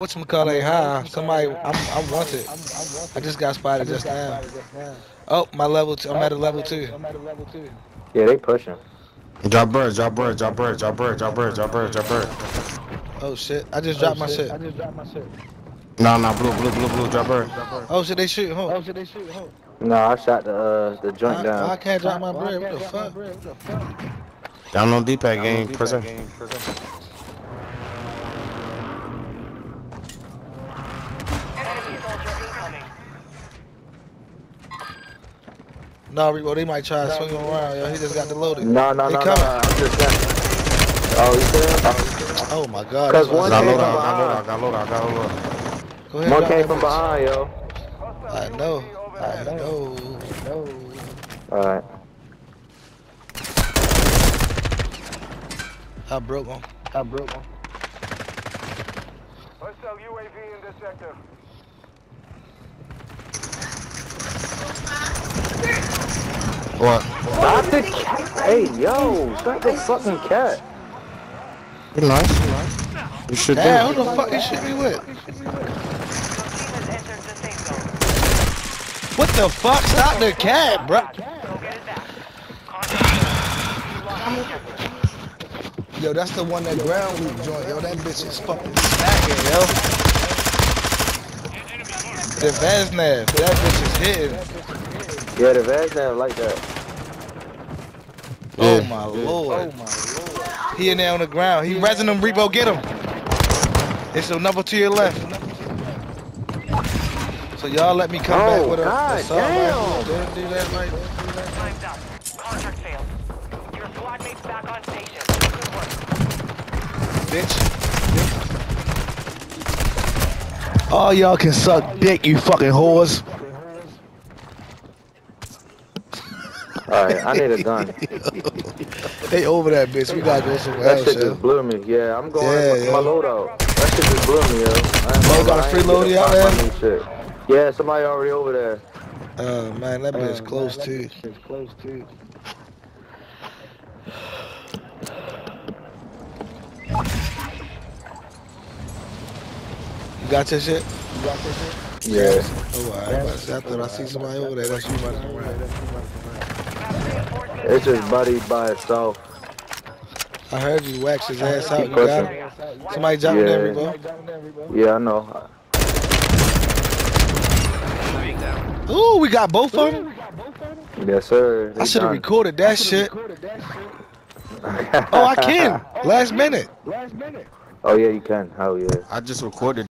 What's call ain't high? Somebody, I'm, I'm wanted. I just got spotted just now. Oh, my level two. I'm at a level two. Yeah, they pushing. Drop bird, drop bird, drop bird, drop bird, drop bird, drop bird, drop bird. Oh shit! I just dropped my shit. I just dropped my shit. No, no, blue, blue, blue, blue, drop bird. Oh shit! They shoot. Oh shit, they Huh? No, I shot the uh, the joint down. I can't drop my bread. What the fuck? Down on D-pad game, prison. No, Rebo, they might try to swing him around. Yo, he just got the loaded. No, no, They no, no, coming. no. I'm just saying. Oh, you said? Oh, oh my god. 'Cause that's what one Got came load from out, got load out, got load out, got load out. Go ahead. One came from behind, yo. I know. I know. Alright. I broke him. I broke him. Hostile UAV in this sector. What? Stop the cat. Hey, yo. Stop the fucking cat. You nice, you nice. You should Damn, do. who the fuck you shoot me with? Team has entered the safe zone. What the fuck? Stop the cat, bro. Go get it back. Contact. Yo, that's the one that ground loop joint. Yo, that bitch is fucking smacking, yo. The Vaznev, that bitch is hitting. Yeah, the Vaznev like that. Oh Yeah. Oh, my lord. He in there on the ground. He resing him, Repo, get him. It's a number to your left. So y'all let me come Oh, back with a, God a sub damn. Don't do that right Time's up. Contract failed. Your squad mates back on station. Good work. bitch. All y'all can suck dick, you fucking whores. Alright, I need a gun. They over that bitch. We gotta go somewhere That else, shit yo. just blew me. Yeah, I'm going Yeah, with my loadout. That shit just blew me, yo. I gonna got a free ain't loadie getting out there? Shit. Yeah, somebody already over there. Oh man, that bitch uh, close too. close too. You got your shit? You got your shit? Yeah. Oh, alright. I thought I see somebody over there. That's you around. It's just buddy by itself. I heard you wax his ass out. Keep You got him? Somebody jumping Yeah. there, bro. Yeah, I know. Ooh, we got both of them. Yes, sir. I should have recorded that shit. Oh, I can. Last minute. Oh yeah, you can. Hell yeah. I just recorded